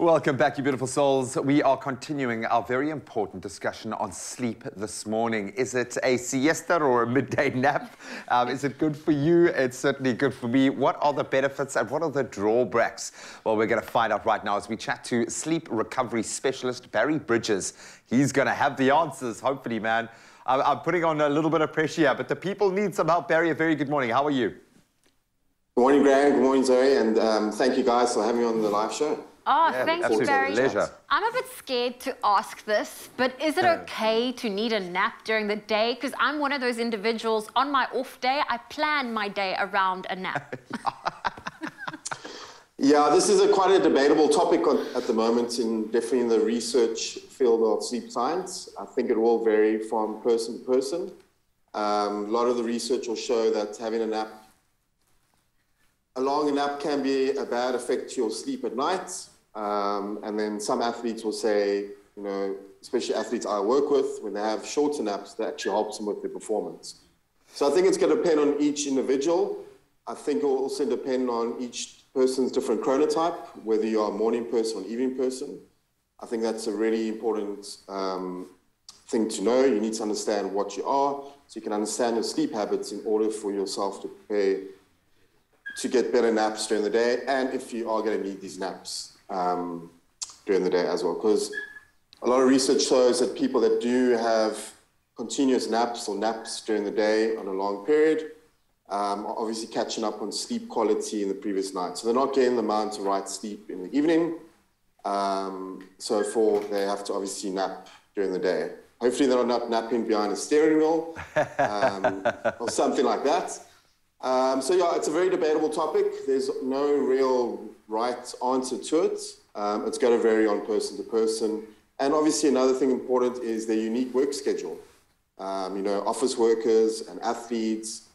Welcome back, you beautiful souls. We are continuing our very important discussion on sleep this morning. Is it a siesta or a midday nap? Um, is it good for you? It's certainly good for me. What are the benefits and what are the drawbacks? Well, we're going to find out right now as we chat to sleep recovery specialist Barry Bridges. He's going to have the answers, hopefully, man. I'm, I'm putting on a little bit of pressure here, but the people need some help. Barry, a very good morning. How are you? Good morning, Graham. Good morning, Zoe. And um, thank you guys for having me on the live show. Oh, yeah, thank you, Barry. Pleasure. I'm a bit scared to ask this, but is it okay to need a nap during the day? Because I'm one of those individuals, on my off day, I plan my day around a nap. yeah, this is a quite a debatable topic on, at the moment, in definitely in the research field of sleep science. I think it will vary from person to person. Um, a lot of the research will show that having a nap a long nap can be a bad effect to your sleep at night. Um, and then some athletes will say, you know, especially athletes I work with, when they have shorter naps, that actually helps them with their performance. So I think it's going to depend on each individual. I think it will also depend on each person's different chronotype, whether you are a morning person or an evening person. I think that's a really important um, thing to know. You need to understand what you are so you can understand your sleep habits in order for yourself to prepare to get better naps during the day and if you are going to need these naps um, during the day as well. Because a lot of research shows that people that do have continuous naps or naps during the day on a long period um, are obviously catching up on sleep quality in the previous night. So they're not getting the amount of right sleep in the evening. Um, so for they have to obviously nap during the day. Hopefully they're not napping behind a steering wheel um, or something like that. Um, so yeah, it's a very debatable topic. There's no real right answer to it. Um, it's going to vary on person to person. And obviously, another thing important is their unique work schedule. Um, you know, office workers and athletes.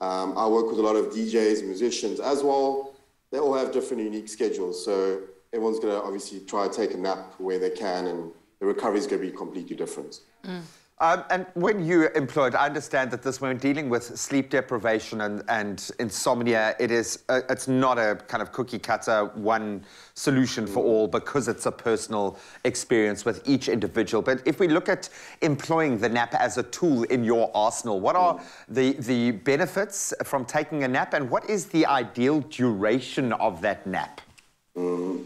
Um, I work with a lot of DJs, musicians as well. They all have different unique schedules. So everyone's going to obviously try to take a nap where they can, and the recovery is going to be completely different. Mm. Um, and when you employed, I understand that this when dealing with sleep deprivation and, and insomnia, it is a, it's not a kind of cookie cutter one solution for all because it's a personal experience with each individual. But if we look at employing the nap as a tool in your arsenal, what are the the benefits from taking a nap, and what is the ideal duration of that nap? Mm.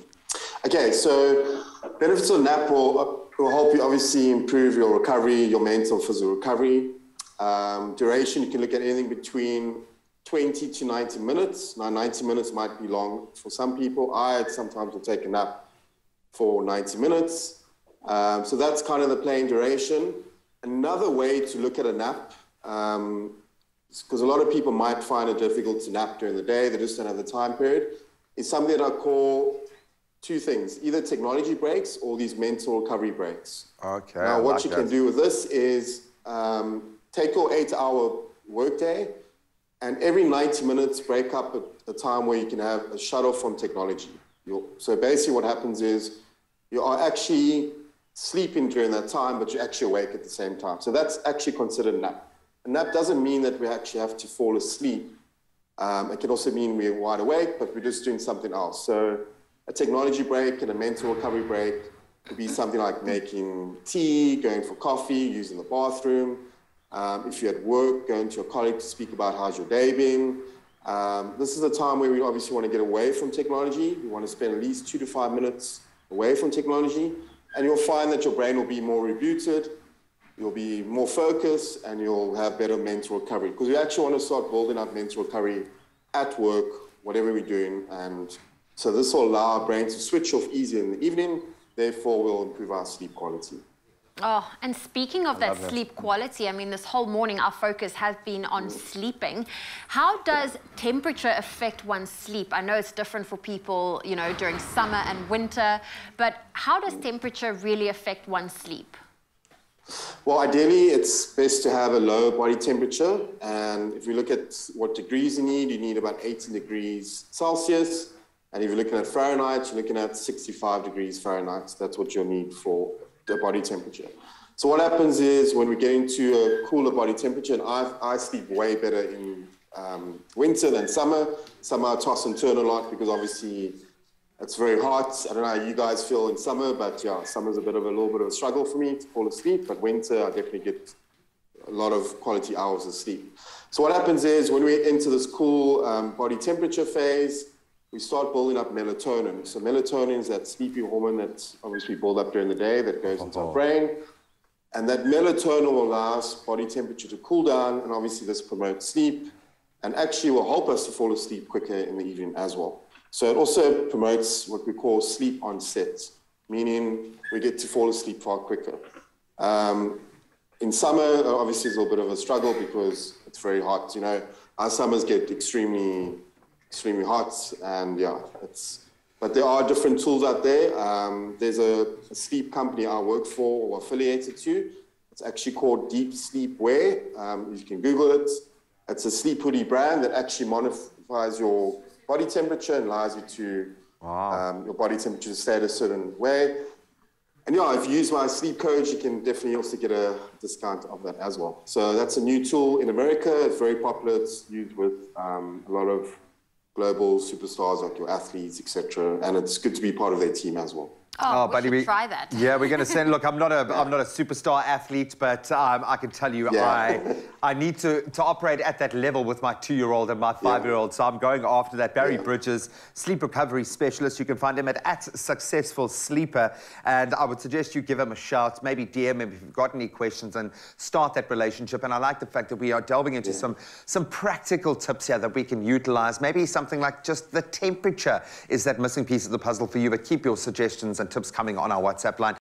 Okay, so benefits of nap will will help you obviously improve your recovery, your mental physical recovery. Um, duration, you can look at anything between 20 to 90 minutes. Now, 90 minutes might be long for some people. I sometimes will take a nap for 90 minutes. Um, so that's kind of the playing duration. Another way to look at a nap, because um, a lot of people might find it difficult to nap during the day, they just don't have the time period, is something that I call two things either technology breaks or these mental recovery breaks. Okay. Now, what like you that. can do with this is um, take your eight hour workday and every 90 minutes break up a, a time where you can have a shut off from technology. You'll, so basically, what happens is you are actually sleeping during that time, but you're actually awake at the same time. So that's actually considered a nap. A nap doesn't mean that we actually have to fall asleep. Um, it can also mean we're wide awake, but we're just doing something else. So a technology break and a mental recovery break could be something like making tea, going for coffee, using the bathroom. Um, if you're at work, going to your colleague to speak about how's your day been. Um, this is a time where we obviously want to get away from technology. We want to spend at least two to five minutes away from technology. And you'll find that your brain will be more rebooted, you'll be more focused, and you'll have better mental recovery. Because we actually want to start building up mental recovery at work, whatever we're doing, and so this will allow our brain to switch off easier in the evening, therefore we'll improve our sleep quality. Oh, and speaking of that sleep quality, I mean, this whole morning our focus has been on mm. sleeping. How does temperature affect one's sleep? I know it's different for people, you know, during summer and winter, but how does temperature really affect one's sleep? Well, ideally, it's best to have a low body temperature. And if we look at what degrees you need, you need about 18 degrees Celsius. And if you're looking at Fahrenheit, you're looking at 65 degrees Fahrenheit. That's what you'll need for the body temperature. So what happens is when we get into a cooler body temperature, and I, I sleep way better in um, winter than summer. Summer I toss and turn a lot because obviously It's very hot. I don't know how you guys feel in summer, but yeah, summer's a bit of a little bit of a struggle for me to fall asleep. But winter, I definitely get a lot of quality hours of sleep. So what happens is when we enter this cool um, body temperature phase, we start building up melatonin. So melatonin is that sleepy hormone that obviously build up during the day that goes into our brain. And that melatonin will allow body temperature to cool down, and obviously this promotes sleep, and actually will help us to fall asleep quicker in the evening as well. So it also promotes what we call sleep onset, meaning we get to fall asleep far quicker. Um, in summer, obviously, it's a little bit of a struggle because it's very hot. You know, our summers get extremely, extremely hot, and yeah, it's. But there are different tools out there. Um, there's a, a, sleep company I work for or affiliated to. It's actually called Deep Sleep Wear. Um, you can Google it. It's a sleep hoodie brand that actually modifies your body temperature and allows you to wow. um, your body temperature to stay at a certain way. And yeah, if you use my sleep coach, you can definitely also get a discount of that as well. So that's a new tool in America. It's very popular. It's used with um, a lot of global superstars like your athletes, etc. And it's good to be part of their team as well. Oh, oh we buddy, we, try that. Yeah, we're going to send. Look, I'm not a, am not a superstar athlete, but um, I can tell you, yeah. I, I need to, to operate at that level with my two-year-old and my five-year-old. Yeah. So I'm going after that. Barry yeah. Bridges, sleep recovery specialist. You can find him at, at Successful Sleeper, and I would suggest you give him a shout. Maybe DM him if you've got any questions, and start that relationship. And I like the fact that we are delving into some some practical tips here that we can utilize. Maybe something like just the temperature is that missing piece of the puzzle for you. But keep your suggestions and tips coming on our WhatsApp line.